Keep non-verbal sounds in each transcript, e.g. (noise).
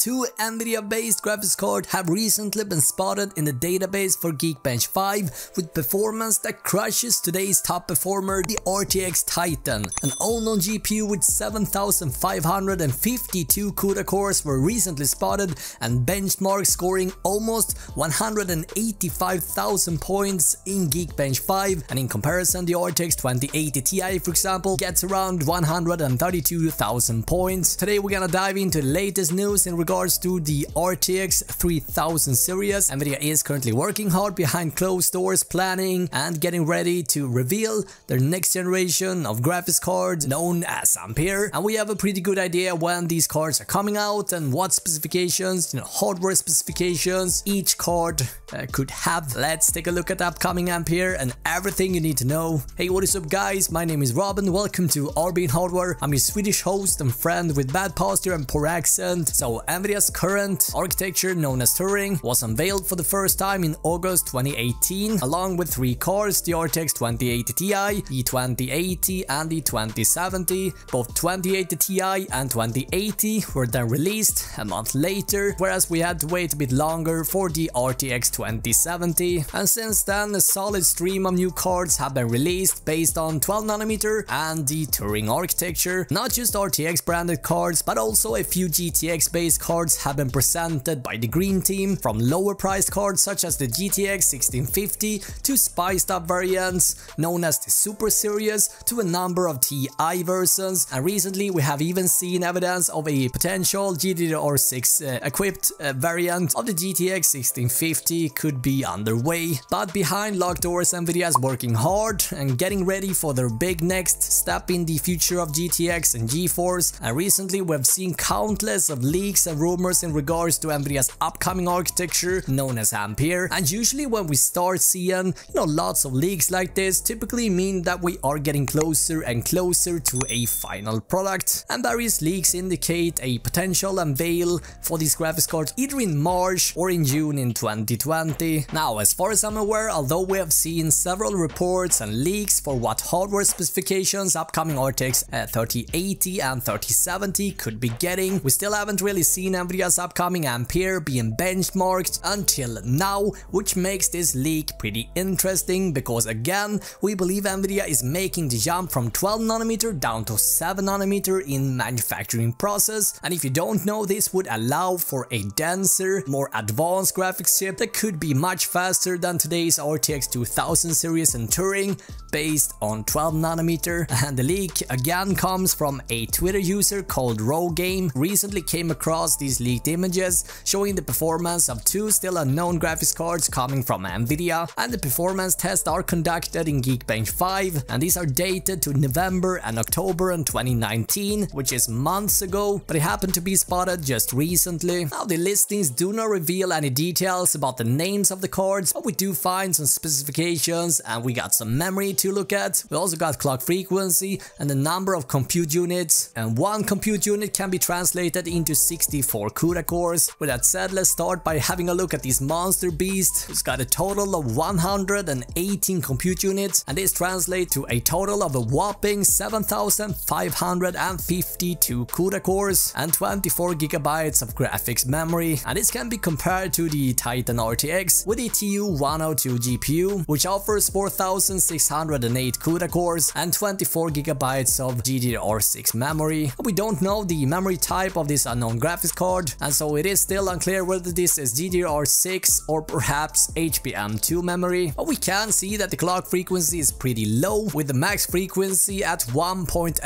Two NVIDIA-based graphics cards have recently been spotted in the database for Geekbench 5 with performance that crushes today's top performer, the RTX Titan. An unknown GPU with 7552 CUDA cores were recently spotted and benchmark scoring almost 185,000 points in Geekbench 5 and in comparison the RTX 2080 Ti for example gets around 132,000 points. Today we're gonna dive into the latest news in regards to the RTX 3000 series. Nvidia is currently working hard behind closed doors planning and getting ready to reveal their next generation of graphics cards known as Ampere and we have a pretty good idea when these cards are coming out and what specifications, you know, hardware specifications each card uh, could have. Let's take a look at the upcoming Ampere and everything you need to know. Hey what is up guys, my name is Robin, welcome to RBN Hardware. I'm your Swedish host and friend with bad posture and poor accent. So Nvidia's current architecture known as Turing was unveiled for the first time in August 2018 along with three cores, the RTX 2080 Ti, the 2080 and the 2070. Both 2080 Ti and 2080 were then released a month later, whereas we had to wait a bit longer for the RTX 2070 and since then a solid stream of new cards have been released based on 12nm and the Turing architecture. Not just RTX branded cards but also a few GTX based cards cards have been presented by the Green Team, from lower priced cards such as the GTX 1650 to spiced up variants known as the Super Series to a number of TI versions and recently we have even seen evidence of a potential GDDR6 uh, equipped uh, variant of the GTX 1650 could be underway. But behind locked doors Nvidia is working hard and getting ready for their big next step in the future of GTX and GeForce and recently we've seen countless of leaks and rumors in regards to Nvidia's upcoming architecture known as Ampere and usually when we start seeing you know lots of leaks like this typically mean that we are getting closer and closer to a final product and various leaks indicate a potential unveil for these graphics cards either in March or in June in 2020. Now as far as I'm aware although we have seen several reports and leaks for what hardware specifications upcoming RTX uh, 3080 and 3070 could be getting we still haven't really seen Nvidia's upcoming Ampere being benchmarked until now, which makes this leak pretty interesting because again, we believe Nvidia is making the jump from 12nm down to 7nm in manufacturing process. And if you don't know this would allow for a denser, more advanced graphics chip that could be much faster than today's RTX 2000 series and Turing based on 12nm (laughs) and the leak again comes from a Twitter user called Rogame recently came across these leaked images showing the performance of two still unknown graphics cards coming from Nvidia and the performance tests are conducted in Geekbench 5 and these are dated to November and October in 2019 which is months ago but it happened to be spotted just recently. Now the listings do not reveal any details about the names of the cards but we do find some specifications and we got some memory to look at. We also got clock frequency and the number of compute units and one compute unit can be translated into 64 for CUDA cores. With that said, let's start by having a look at this monster beast who's got a total of 118 compute units and this translates to a total of a whopping 7552 CUDA cores and 24 gigabytes of graphics memory and this can be compared to the Titan RTX with the TU102 GPU which offers 4608 CUDA cores and 24 gigabytes of GDDR6 memory. We don't know the memory type of this unknown graphics card. And so it is still unclear whether this is DDR6 or perhaps HBM2 memory, but we can see that the clock frequency is pretty low with the max frequency at 1.11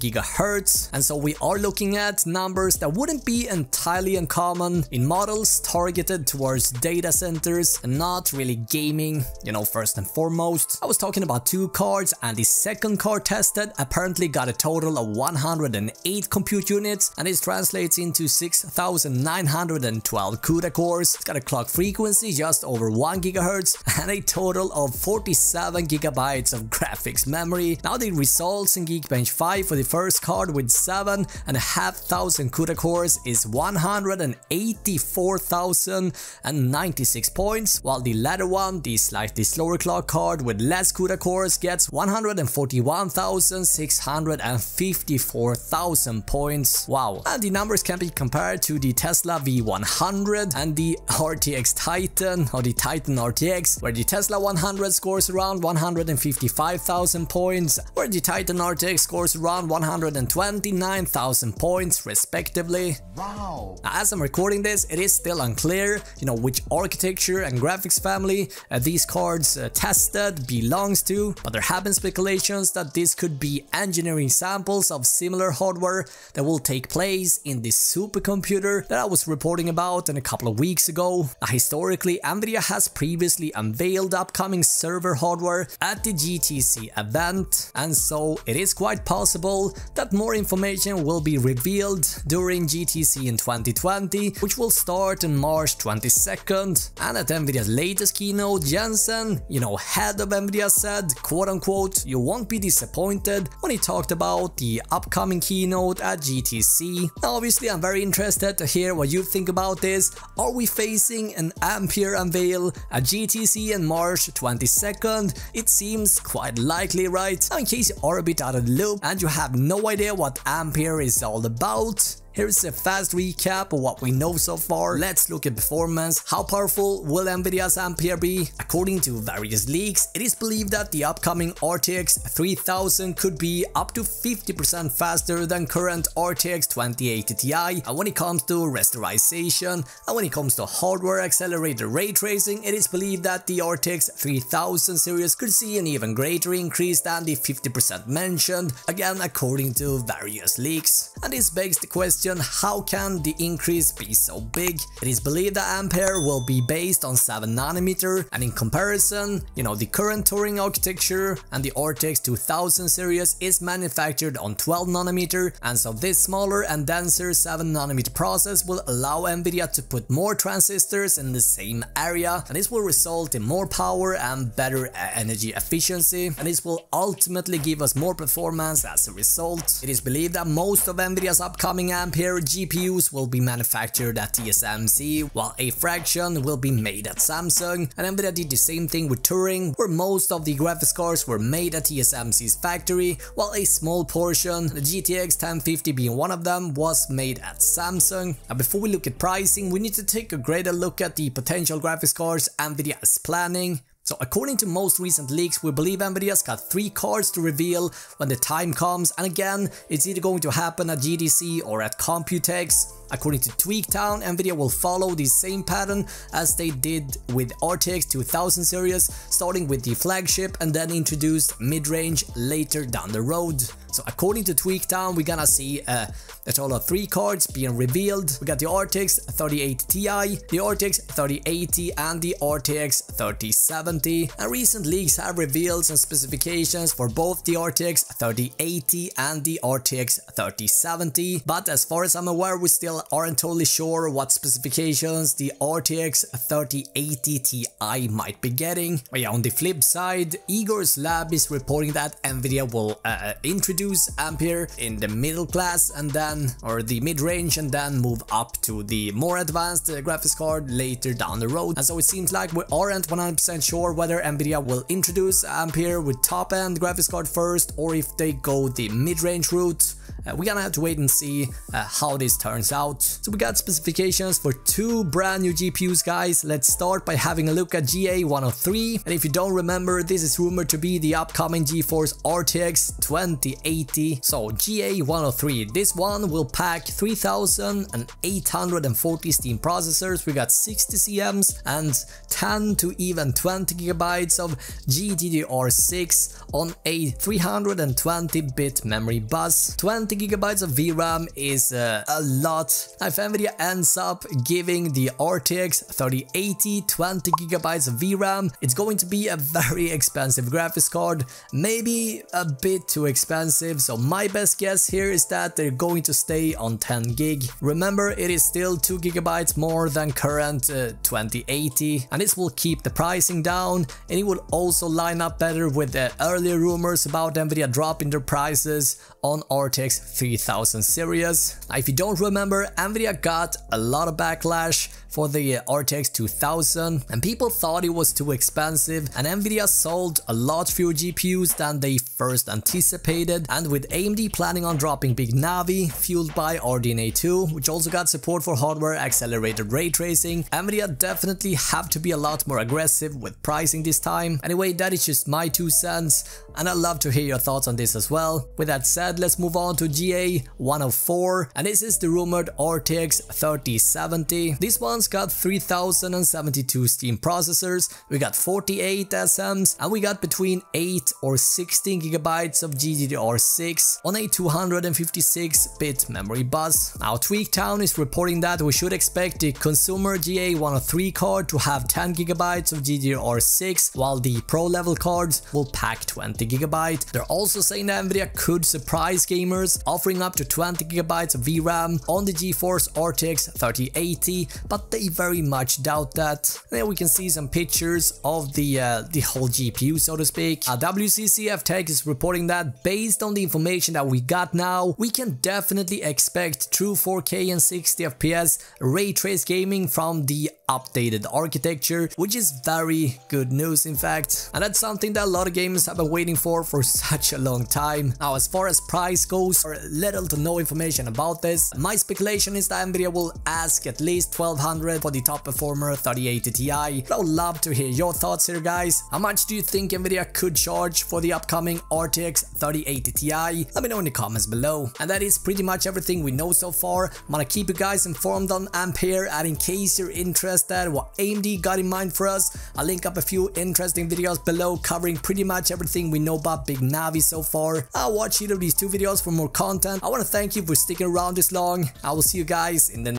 GHz and so we are looking at numbers that wouldn't be entirely uncommon in models targeted towards data centers and not really gaming, you know, first and foremost. I was talking about two cards and the second card tested apparently got a total of 108 compute units and this translates into 6 6,912 CUDA cores, it's got a clock frequency just over 1 GHz (laughs) and a total of 47 gigabytes of graphics memory. Now the results in Geekbench 5 for the first card with 7,500 CUDA cores is 184,096 points, while the latter one, the slightly slower clock card with less CUDA cores gets 141,654,000 points. Wow. And the numbers can be compared compared to the Tesla V100 and the RTX Titan or the Titan RTX where the Tesla 100 scores around 155,000 points where the Titan RTX scores around 129,000 points respectively. Wow. Now, as I'm recording this it is still unclear you know which architecture and graphics family uh, these cards uh, tested belongs to but there have been speculations that this could be engineering samples of similar hardware that will take place in this supercomputer that I was reporting about in a couple of weeks ago. Historically, Nvidia has previously unveiled upcoming server hardware at the GTC event, and so it is quite possible that more information will be revealed during GTC in 2020, which will start on March 22nd. And at Nvidia's latest keynote, Jensen, you know, head of Nvidia said, quote unquote, you won't be disappointed when he talked about the upcoming keynote at GTC. Now, obviously, I'm very interested to hear what you think about this. Are we facing an Ampere unveil at GTC on March 22nd? It seems quite likely, right? Now, in case you are a bit out of the loop and you have no idea what Ampere is all about, Here's a fast recap of what we know so far. Let's look at performance. How powerful will Nvidia's Ampere be? According to various leaks, it is believed that the upcoming RTX 3000 could be up to 50% faster than current RTX 2080 Ti and when it comes to rasterization and when it comes to hardware accelerated ray tracing, it is believed that the RTX 3000 series could see an even greater increase than the 50% mentioned, again according to various leaks. And this begs the question question, how can the increase be so big? It is believed that Ampere will be based on 7nm and in comparison, you know, the current Turing architecture and the RTX 2000 series is manufactured on 12nm and so this smaller and denser 7nm process will allow Nvidia to put more transistors in the same area and this will result in more power and better uh, energy efficiency and this will ultimately give us more performance as a result. It is believed that most of Nvidia's upcoming Ampere Ampere GPUs will be manufactured at TSMC, while a fraction will be made at Samsung, and Nvidia did the same thing with Turing, where most of the graphics cards were made at TSMC's factory, while a small portion, the GTX 1050 being one of them, was made at Samsung. And before we look at pricing, we need to take a greater look at the potential graphics cards Nvidia is planning. So according to most recent leaks, we believe Nvidia's got three cards to reveal when the time comes and again, it's either going to happen at GTC or at Computex. According to Tweaktown, Nvidia will follow the same pattern as they did with RTX 2000 series, starting with the flagship and then introduce mid-range later down the road. So according to Tweaktown, we're gonna see uh, a total of three cards being revealed. We got the RTX 3080 Ti, the RTX 3080 and the RTX 3070. And recent leaks have revealed some specifications for both the RTX 3080 and the RTX 3070. But as far as I'm aware, we still aren't totally sure what specifications the RTX 3080 Ti might be getting. But yeah, on the flip side, Igor's lab is reporting that Nvidia will uh, introduce Ampere in the middle class and then, or the mid-range and then move up to the more advanced uh, graphics card later down the road. And so it seems like we aren't 100% sure whether Nvidia will introduce Ampere with top-end graphics card first or if they go the mid-range route. Uh, we're gonna have to wait and see uh, how this turns out. So we got specifications for two brand new GPUs guys. Let's start by having a look at GA103 and if you don't remember this is rumored to be the upcoming GeForce RTX 2080. So GA103 this one will pack 3840 stream processors. We got 60 SMs and 10 to even 20 gigabytes of GDDR6 on a 320-bit memory bus. 20 gigabytes of VRAM is uh, a lot. If Nvidia ends up giving the RTX 3080 20 gigabytes of VRAM, it's going to be a very expensive graphics card, maybe a bit too expensive, so my best guess here is that they're going to stay on 10 gig. Remember, it is still 2 gigabytes more than current uh, 2080, and this will keep the pricing down, and it will also line up better with the earlier rumors about Nvidia dropping their prices on RTX 3000 series. If you don't remember, Nvidia got a lot of backlash for the RTX 2000 and people thought it was too expensive and Nvidia sold a lot fewer GPUs than they first anticipated and with AMD planning on dropping Big Navi fueled by RDNA 2 which also got support for hardware accelerated ray tracing, Nvidia definitely have to be a lot more aggressive with pricing this time. Anyway that is just my two cents and I'd love to hear your thoughts on this as well. With that said let's move on to GA 104 and this is the rumored RTX 3070. This one's got 3072 stream processors, we got 48 SMs and we got between 8 or 16 gigabytes of GDDR6 on a 256-bit memory bus. Now Tweaktown is reporting that we should expect the consumer GA103 card to have 10 gigabytes of GDDR6 while the pro level cards will pack 20 gigabyte. They're also saying that Nvidia could surprise gamers offering up to 20 gigabytes of VRAM on the GeForce RTX 3080 but they very much doubt that. There we can see some pictures of the uh, the whole GPU so to speak. Uh, WCCF Tech is reporting that based on the information that we got now, we can definitely expect true 4K and 60 FPS ray trace gaming from the updated architecture, which is very good news in fact. And that's something that a lot of gamers have been waiting for for (laughs) such a long time. Now as far as price goes, or little to no information about this. My speculation is that Nvidia will ask at least 1200 for the top performer 3080 Ti. I would love to hear your thoughts here guys. How much do you think Nvidia could charge for the upcoming RTX 3080 Ti? Let me know in the comments below. And that is pretty much everything we know so far. I'm gonna keep you guys informed on Ampere and in case you're interested what AMD got in mind for us, I'll link up a few interesting videos below covering pretty much everything we know about Big Navi so far. I'll watch either of these two videos for more content. I want to thank you for sticking around this long. I will see you guys in the